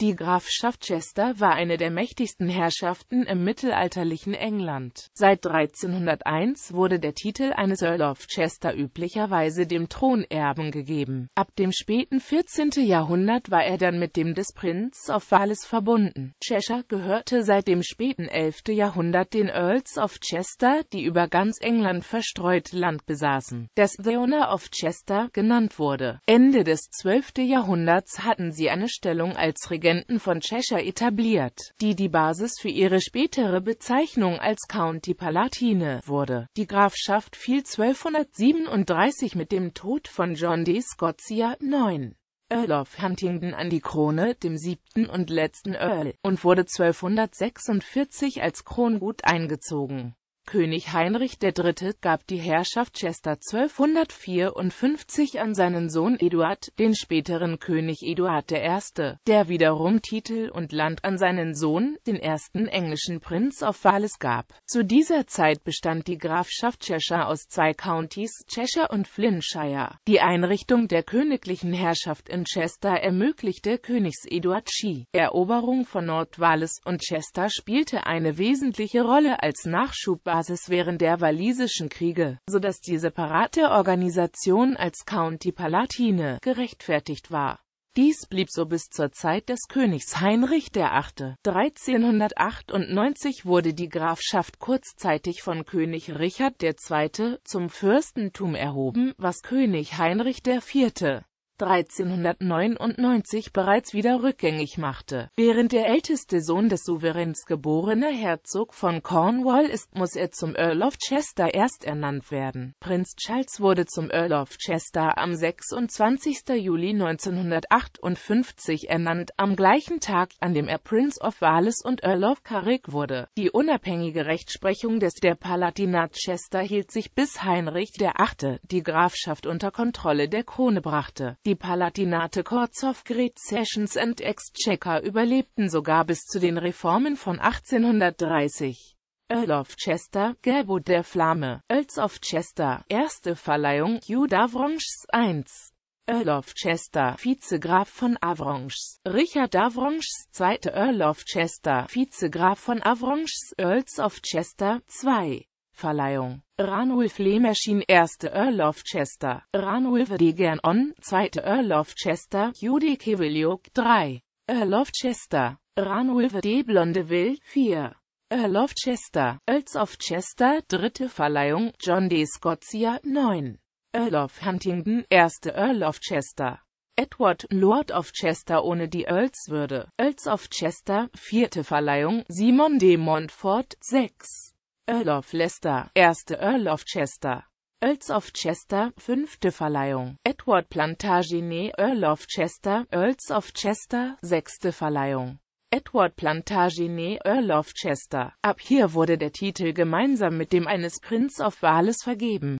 Die Grafschaft Chester war eine der mächtigsten Herrschaften im mittelalterlichen England. Seit 1301 wurde der Titel eines Earl of Chester üblicherweise dem Thronerben gegeben. Ab dem späten 14. Jahrhundert war er dann mit dem des Prince of Wales verbunden. Cheshire gehörte seit dem späten 11. Jahrhundert den Earls of Chester, die über ganz England verstreut Land besaßen, das The Honor of Chester genannt wurde. Ende des 12. Jahrhunderts hatten sie eine Stellung als Regenten Regenten von Cheshire etabliert, die die Basis für ihre spätere Bezeichnung als County Palatine wurde. Die Grafschaft fiel 1237 mit dem Tod von John de Scotia 9. Earl of Huntingdon an die Krone, dem siebten und letzten Earl, und wurde 1246 als Krongut eingezogen König Heinrich III. gab die Herrschaft Chester 1254 an seinen Sohn Eduard, den späteren König Eduard I., der wiederum Titel und Land an seinen Sohn, den ersten englischen Prinz of Wales gab. Zu dieser Zeit bestand die Grafschaft Cheshire aus zwei Countys, Cheshire und Flintshire. Die Einrichtung der königlichen Herrschaft in Chester ermöglichte Königs Eduard Ski. Eroberung von Nordwales und Chester spielte eine wesentliche Rolle als Nachschubbasis Basis während der Walisischen Kriege, so dass die separate Organisation als County Palatine gerechtfertigt war. Dies blieb so bis zur Zeit des Königs Heinrich VIII. 1398 wurde die Grafschaft kurzzeitig von König Richard II. zum Fürstentum erhoben, was König Heinrich IV. 1399 bereits wieder rückgängig machte. Während der älteste Sohn des Souveräns geborene Herzog von Cornwall ist, muss er zum Earl of Chester erst ernannt werden. Prinz Charles wurde zum Earl of Chester am 26. Juli 1958 ernannt, am gleichen Tag, an dem er Prince of Wales und Earl of Carrick wurde. Die unabhängige Rechtsprechung des der Palatinat Chester hielt sich bis Heinrich VIII. die Grafschaft unter Kontrolle der Krone brachte. Die Palatinate Courts of Great Sessions and Exchequer überlebten sogar bis zu den Reformen von 1830. Earl of Chester, Gebot der Flamme, Earls of Chester, erste Verleihung, Hugh d'Avranches 1. Earl of Chester, Vizegraf von Avranches, Richard d'Avranches, zweite Earl of Chester, Vizegraf von Avranches, Earls of Chester, 2. Verleihung. Ranulf Lemerschin 1. Earl of Chester, Ranulf de Gernon 2. Earl of Chester, Judy Keviliok 3. Earl of Chester, Ranulf de Blondeville 4. Earl of Chester, Earls of Chester, dritte Verleihung, John de Scotia 9. Earl of Huntingdon, 1. Earl of Chester. Edward, Lord of Chester ohne die Earlswürde, Earls of Chester, vierte Verleihung, Simon de Montfort, 6. Earl of Leicester, erste Earl of Chester. Earls of Chester, fünfte Verleihung. Edward Plantagenet, Earl of Chester, Earls of Chester, sechste Verleihung. Edward Plantagenet, Earl of Chester. Ab hier wurde der Titel gemeinsam mit dem eines Prince of Wales vergeben